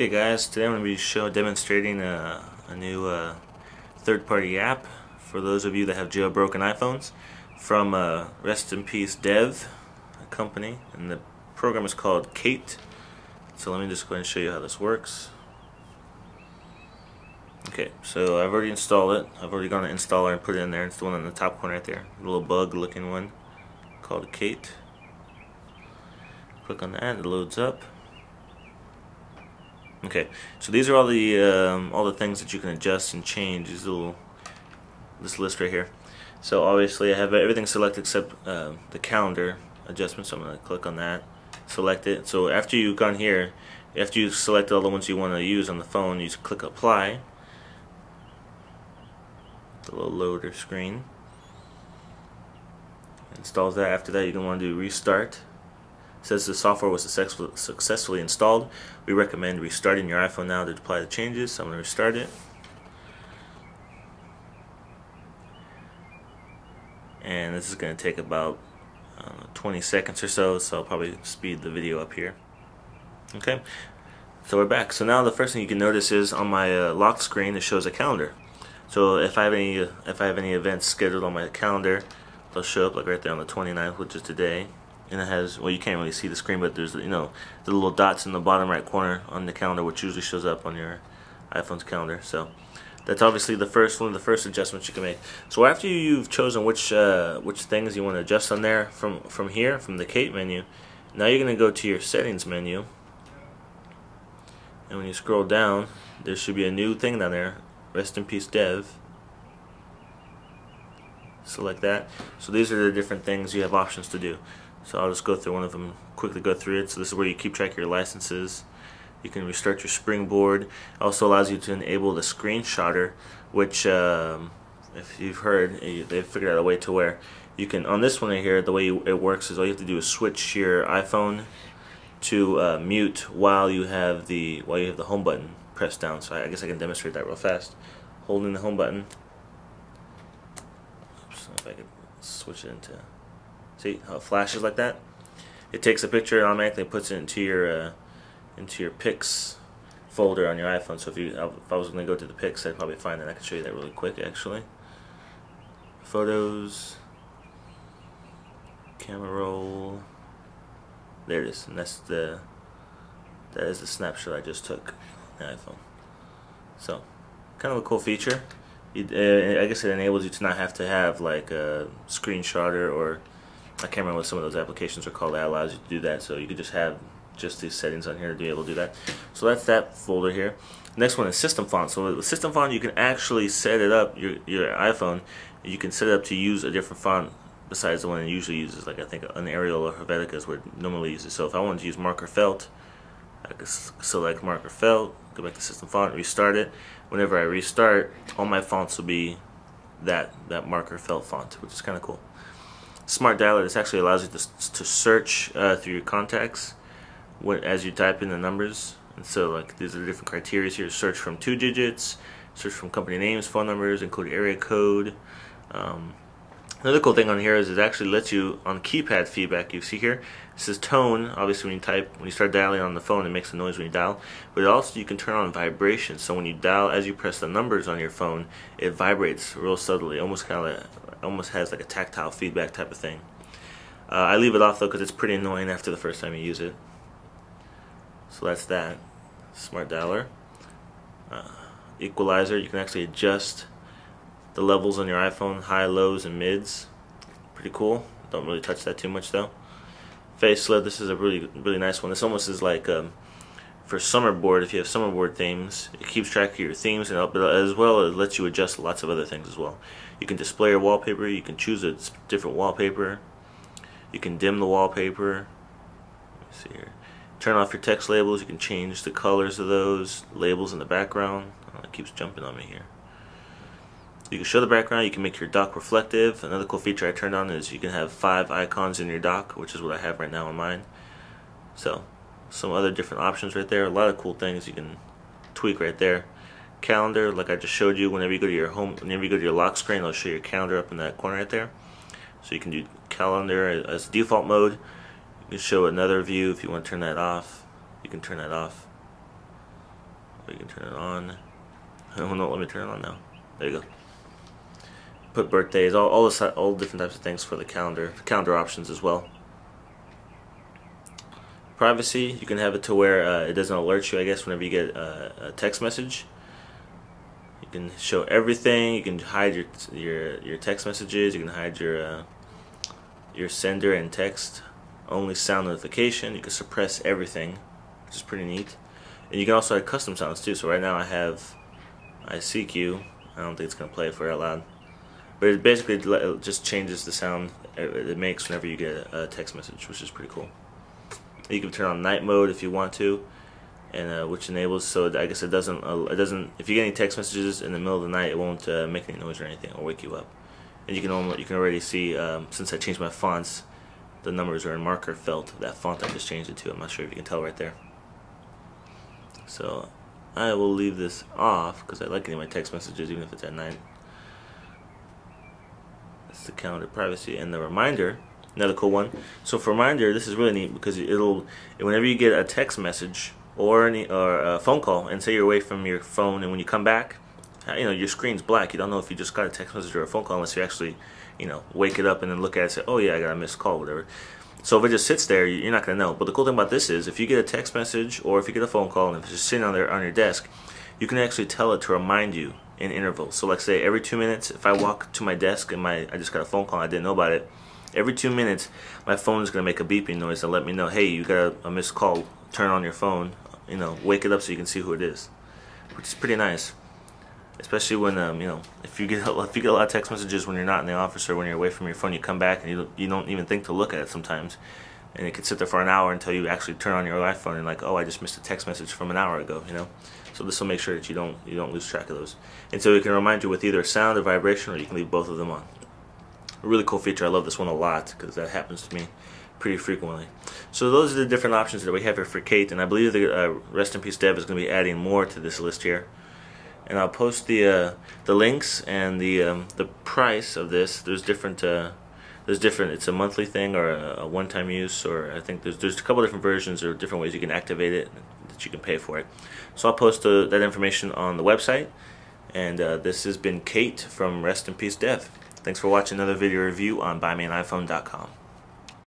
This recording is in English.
Okay guys, today I'm going to be show demonstrating a, a new uh, third-party app for those of you that have jailbroken iPhones from uh, Rest in Peace Dev company and the program is called Kate. So let me just go ahead and show you how this works. Okay so I've already installed it. I've already gone to installer and put it in there. It's the one in the top corner right there. A little bug looking one called Kate. Click on that. It loads up Okay, so these are all the um, all the things that you can adjust and change. These little this list right here. So obviously I have everything selected except uh, the calendar adjustment. So I'm going to click on that, select it. So after you've gone here, after you select all the ones you want to use on the phone, you just click apply. The little loader screen installs that. After that, you're going to want to do restart says the software was successfully installed. We recommend restarting your iPhone now to apply the changes. So I'm going to restart it. And this is going to take about uh, 20 seconds or so, so I'll probably speed the video up here. Okay, so we're back. So now the first thing you can notice is on my uh, lock screen it shows a calendar. So if I have any if I have any events scheduled on my calendar, they'll show up like right there on the 29th, which is today and it has well you can't really see the screen but there's you know the little dots in the bottom right corner on the calendar which usually shows up on your iPhone's calendar. So that's obviously the first one of the first adjustments you can make. So after you've chosen which uh, which things you want to adjust on there from from here from the Kate menu now you're gonna go to your settings menu. And when you scroll down there should be a new thing down there rest in peace dev select that so these are the different things you have options to do so I'll just go through one of them, quickly go through it. So this is where you keep track of your licenses. You can restart your springboard. It also allows you to enable the screenshotter, which um, if you've heard, they've figured out a way to where you can, on this one right here, the way it works is all you have to do is switch your iPhone to uh, mute while you have the while you have the home button pressed down. So I guess I can demonstrate that real fast. Holding the home button. If I could switch it into See how it flashes like that? It takes a picture and automatically puts it into your uh, into your pics folder on your iPhone. So if you if I was going to go to the pics, I'd probably find that. I can show you that really quick actually. Photos, camera roll. There it is, and that's the that is the snapshot I just took on the iPhone. So, kind of a cool feature. It, uh, I guess it enables you to not have to have like a screenshotter or I can't remember what some of those applications are called that allows you to do that. So you could just have just these settings on here to be able to do that. So that's that folder here. Next one is system font. So with system font, you can actually set it up, your, your iPhone, you can set it up to use a different font besides the one it usually uses. Like I think an Arial or Helvetica is what it normally uses. So if I wanted to use marker felt, I can select marker felt, go back to system font, restart it. Whenever I restart, all my fonts will be that, that marker felt font, which is kind of cool. Smart dialer this actually allows you to, to search uh, through your contacts what, as you type in the numbers. And so like these are different criteria here. Search from two digits search from company names phone numbers include area code um, another cool thing on here is it actually lets you on keypad feedback you see here it says tone obviously when you type when you start dialing on the phone it makes a noise when you dial but also you can turn on vibration so when you dial as you press the numbers on your phone it vibrates real subtly almost kind of almost has like a tactile feedback type of thing. Uh, I leave it off though because it's pretty annoying after the first time you use it. So that's that. Smart dialer. Uh, equalizer, you can actually adjust the levels on your iPhone, high, lows, and mids. Pretty cool. Don't really touch that too much though. Facelift, this is a really really nice one. This almost is like um, for Summerboard, if you have Summerboard themes, it keeps track of your themes and as well as lets you adjust lots of other things as well. You can display your wallpaper, you can choose a different wallpaper, you can dim the wallpaper, see here. Turn off your text labels, you can change the colors of those labels in the background. Oh, it keeps jumping on me here. You can show the background, you can make your dock reflective. Another cool feature I turned on is you can have five icons in your dock, which is what I have right now on mine. So some other different options right there. A lot of cool things you can tweak right there. Calendar, like I just showed you, whenever you go to your home, whenever you go to your lock screen, it'll show your calendar up in that corner right there. So you can do calendar as default mode. You can show another view if you want to turn that off. You can turn that off. But you can turn it on. Oh no, let me turn it on now. There you go. Put birthdays, all all all different types of things for the calendar. Calendar options as well. Privacy, you can have it to where uh, it doesn't alert you. I guess whenever you get a, a text message, you can show everything. You can hide your your your text messages. You can hide your uh, your sender and text only sound notification. You can suppress everything, which is pretty neat. And you can also add custom sounds too. So right now I have ICQ. I don't think it's gonna play for out loud, but it basically just changes the sound it makes whenever you get a text message, which is pretty cool. You can turn on night mode if you want to, and uh, which enables so I guess it doesn't uh, it doesn't if you get any text messages in the middle of the night, it won't uh, make any noise or anything or wake you up. And you can you can already see um, since I changed my fonts, the numbers are in marker felt. That font I just changed it to. I'm not sure if you can tell right there. So I will leave this off because I like getting my text messages even if it's at night. That's the calendar privacy and the reminder. Another cool one. So for reminder, this is really neat because it'll whenever you get a text message or any or a phone call and say you're away from your phone and when you come back, uh, you know your screen's black. You don't know if you just got a text message or a phone call unless you actually, you know, wake it up and then look at it and say, oh yeah, I got a missed call, whatever. So if it just sits there, you're not going to know. But the cool thing about this is if you get a text message or if you get a phone call and if it's just sitting on there on your desk, you can actually tell it to remind you in intervals. So like say every two minutes, if I walk to my desk and my I just got a phone call I didn't know about it, every two minutes my phone is going to make a beeping noise and let me know, hey, you got a, a missed call. Turn on your phone, you know, wake it up so you can see who it is, which is pretty nice especially when um, you know if you get if you get a lot of text messages when you're not in the office or when you're away from your phone, you come back and you you don't even think to look at it sometimes, and it could sit there for an hour until you actually turn on your iPhone and like, oh, I just missed a text message from an hour ago, you know. So this will make sure that you don't you don't lose track of those, and so it can remind you with either sound or vibration, or you can leave both of them on. A really cool feature. I love this one a lot because that happens to me pretty frequently. So those are the different options that we have here for Kate, and I believe the uh, Rest in Peace Dev is going to be adding more to this list here and I'll post the uh, the links and the um, the price of this. There's different uh, there's different. It's a monthly thing or a, a one-time use, or I think there's there's a couple different versions or different ways you can activate it that you can pay for it. So I'll post uh, that information on the website. And uh, this has been Kate from Rest in Peace Dev. Thanks for watching another video review on BuyMeAnIPhone.com.